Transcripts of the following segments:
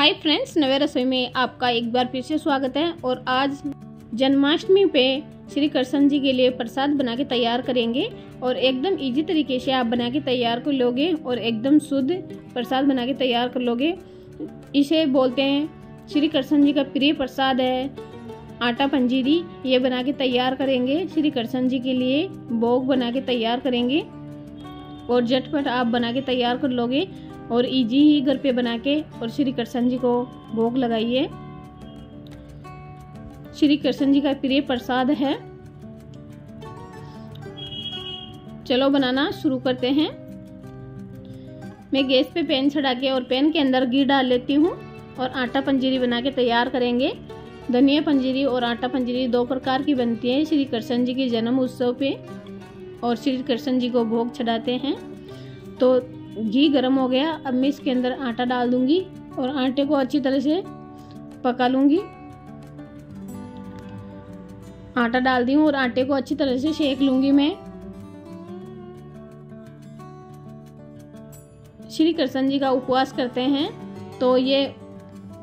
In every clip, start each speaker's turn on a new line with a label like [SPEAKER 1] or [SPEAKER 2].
[SPEAKER 1] Hi friends नवे रसोई में आपका एक बार फिर से स्वागत है और आज जन्माष्टमी पे श्री कृष्ण जी के लिए प्रसाद बना के तैयार करेंगे और एकदम इजी तरीके से आप बना के तैयार कर लोगे और एकदम शुद्ध प्रसाद बना के तैयार कर लोगे। इसे बोलते हैं श्री कृष्ण जी का प्रिय प्रसाद है आटा पंजीरी। ये बना के तैयार करेंगे। श्री कृष्ण जी के लिए भोग बना के तैयार करेंगे। और झटपट आप बना के तैयार कर लोगे और इजी ही घर पे बना के और श्री कृष्ण जी को भोग लगाइए। श्री कृष्ण जी का प्रिय प्रसाद है। चलो बनाना शुरू करते हैं। मैं गैस पे पैन चढ़ा के और पैन के अंदर घी डाल लेती हूँ और आटा पंजीरी बना के तैयार करेंगे। धनिया पंजीरी और आटा पंजीरी दो प्रकार की बनती है। श्री कृष्ण जी के जन्म उत्सव पे और श्री कृष्ण जी को भोग चढ़ाते हैं। तो घी गर्म हो गया। अब मैं इसके अंदर आटा डाल दूँगी और आटे को अच्छी तरह से पका लूँगी। आटा डाल दी और आटे को अच्छी तरह से सेक लूँगी मैं। श्री कृष्ण जी का उपवास करते हैं। तो ये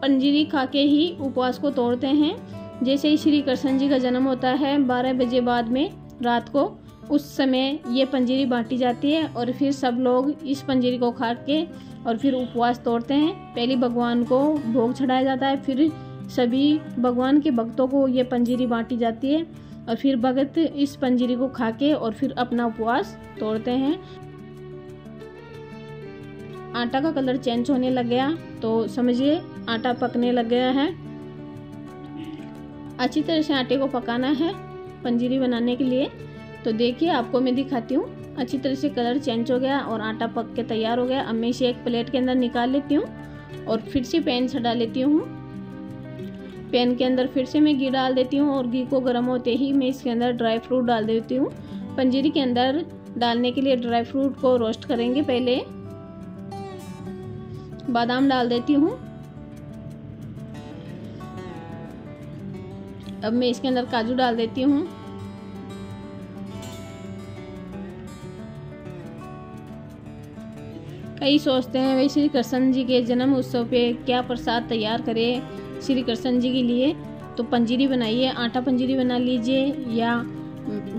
[SPEAKER 1] पंजीरी खा के ही उपवास को तोड़ते हैं। जैसे ही श्री कृष्ण जी का जन्म होता है, बारह बजे बाद में रात को उस समय ये पंजीरी बांटी जाती है और फिर सब लोग इस पंजीरी को खा के और फिर उपवास तोड़ते हैं। पहले भगवान को भोग चढ़ाया जाता है, फिर सभी भगवान के भक्तों को ये पंजीरी बांटी जाती है और फिर भगत इस पंजीरी को खा के और फिर अपना उपवास तोड़ते हैं। आटा का कलर चेंज होने लग गया तो समझिए आटा पकने लग गया है। अच्छी तरह से आटे को पकाना है, पंजीरी बनाने के लिए। तो देखिए, आपको मैं दिखाती हूँ। अच्छी तरह से कलर चेंज हो गया और आटा पक के तैयार हो गया। अब मैं इसे एक प्लेट के अंदर निकाल लेती हूँ और फिर से पैन चढ़ा लेती हूँ। पैन के अंदर फिर से मैं घी डाल देती हूँ और घी को गर्म होते ही मैं इसके अंदर ड्राई फ्रूट डाल देती हूँ। पंजीरी के अंदर डालने के लिए ड्राई फ्रूट को रोस्ट करेंगे पहले। बादाम डाल देती हूँ। अब मैं इसके अंदर काजू डाल देती हूँ। कई सोचते हैं, भाई, श्री कृष्ण जी के जन्म उत्सव पे क्या प्रसाद तैयार करें श्री कृष्ण जी के लिए? तो पंजीरी बनाइए, आटा पंजीरी बना लीजिए या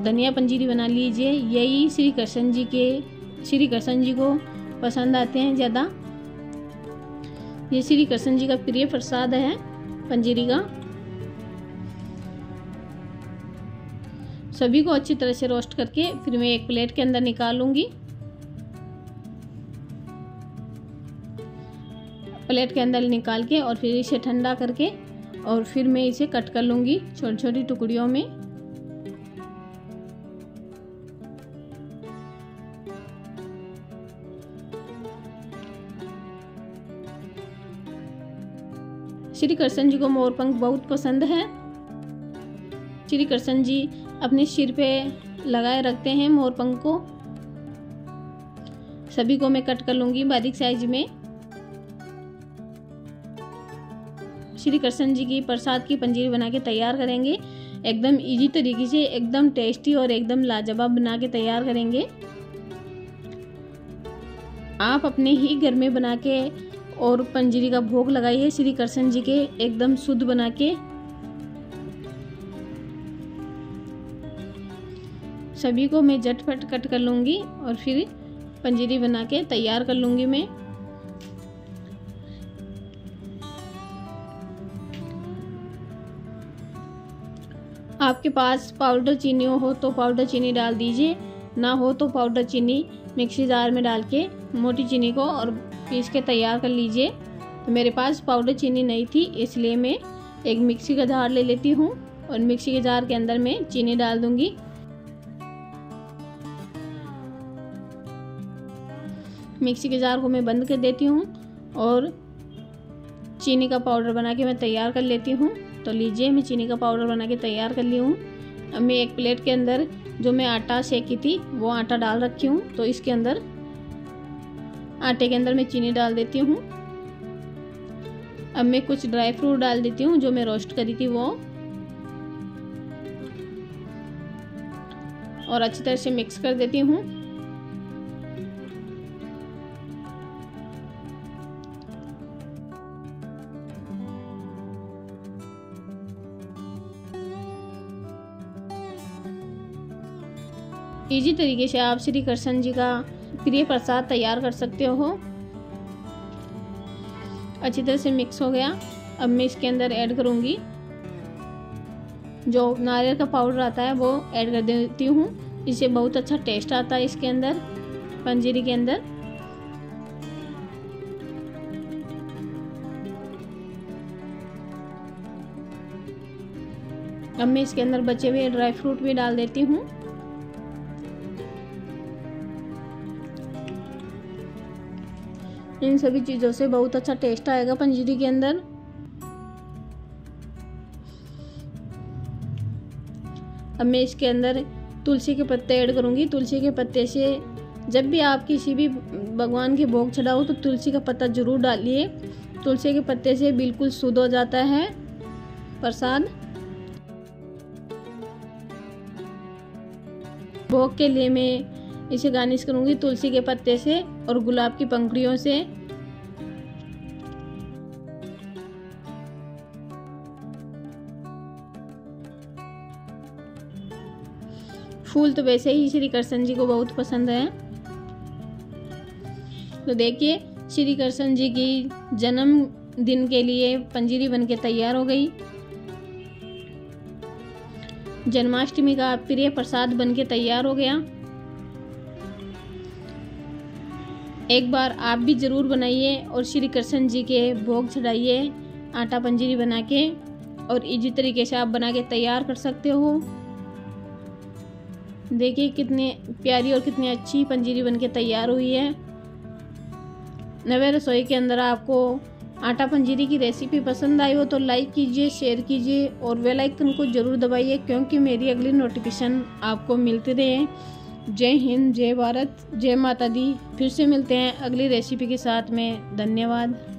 [SPEAKER 1] धनिया पंजीरी बना लीजिए। यही श्री कृष्ण जी के, श्री कृष्ण जी को पसंद आते हैं ज़्यादा। ये श्री कृष्ण जी का प्रिय प्रसाद है पंजीरी का। सभी को अच्छी तरह से रोस्ट करके फिर मैं एक प्लेट के अंदर निकालूँगी। प्लेट के अंदर निकाल के और फिर इसे ठंडा करके और फिर मैं इसे कट कर लूँगी छोटी छोटी टुकड़ियों में। श्री कृष्ण जी को मोरपंख बहुत पसंद है। श्री कृष्ण जी अपने सिर पे लगाए रखते हैं मोरपंख को। सभी को मैं कट कर लूँगी बारीक साइज़ में। श्री कृष्ण जी की प्रसाद की पंजीरी बना के तैयार करेंगे। एकदम इजी तरीके से, एकदम टेस्टी और एकदम लाजवाब बना के तैयार करेंगे। आप अपने ही घर में बना के और पंजीरी का भोग लगाइए श्री कृष्ण जी के, एकदम शुद्ध बना के। सभी को मैं झटपट कट कर लूँगी और फिर पंजीरी बना के तैयार कर लूँगी मैं। आपके पास पाउडर चीनी हो तो पाउडर चीनी डाल दीजिए। ना हो तो पाउडर चीनी मिक्सी जार में डाल के मोटी चीनी को और पीस के तैयार कर लीजिए। तो मेरे पास पाउडर चीनी नहीं थी, इसलिए मैं एक मिक्सी का जार ले लेती हूँ और मिक्सी के जार के अंदर मैं चीनी डाल दूँगी। मिक्सी के जार को मैं बंद कर देती हूँ और चीनी का पाउडर बना के मैं तैयार कर लेती हूँ। तो लीजिए, मैं चीनी का पाउडर बना के तैयार कर ली हूँ। अब मैं एक प्लेट के अंदर जो मैं आटा सेकी थी, वो आटा डाल रखी हूँ। तो इसके अंदर आटे के अंदर मैं चीनी डाल देती हूँ। अब मैं कुछ ड्राई फ्रूट डाल देती हूँ, जो मैं रोस्ट करी थी वो। और अच्छी तरह से मिक्स कर देती हूँ। इजी तरीके से आप श्री कृष्ण जी का प्रिय प्रसाद तैयार कर सकते हो। अच्छी तरह से मिक्स हो गया। अब मैं इसके अंदर ऐड करूँगी। जो नारियल का पाउडर आता है, वो ऐड कर देती हूँ। इससे बहुत अच्छा टेस्ट आता है इसके अंदर, पंजीरी के अंदर। अब मैं इसके अंदर बचे हुए ड्राई फ्रूट भी डाल देती हूँ। इन सभी चीज़ों से बहुत अच्छा टेस्ट आएगा पंजीरी के अंदर। अब मैं इसके अंदर तुलसी के पत्ते ऐड करूँगी। तुलसी के पत्ते से जब भी आप किसी भी भगवान के भोग चढ़ाओ तो तुलसी का पत्ता ज़रूर डालिए। तुलसी के पत्ते से बिल्कुल शुद्ध हो जाता है। प्रसाद। भोग के लिए मैं इसे गार्निश करूँगी तुलसी के पत्ते से और गुलाब की पंखड़ियों से। फूल तो वैसे ही श्री कृष्ण जी को बहुत पसंद है। तो देखिए, श्री कृष्ण जी की जन्म दिन के लिए पंजीरी बनके तैयार हो गई। जन्माष्टमी का प्रिय प्रसाद बनके तैयार हो गया। एक बार आप भी ज़रूर बनाइए और श्री कृष्ण जी के भोग चढ़ाइए, आटा पंजीरी बना के और इजी तरीके से आप बना के तैयार कर सकते हो। देखिए कितनी प्यारी और कितनी अच्छी पंजीरी बनके तैयार हुई है। नवे रसोई के अंदर आपको आटा पंजीरी की रेसिपी पसंद आई हो तो लाइक कीजिए शेयर कीजिए और वेल आइकन को ज़रूर दबाइए क्योंकि मेरी अगली नोटिफिकेशन आपको मिलते रहे। जय हिंद, जय भारत, जय माता दी। फिर से मिलते हैं अगली रेसिपी के साथ में। धन्यवाद।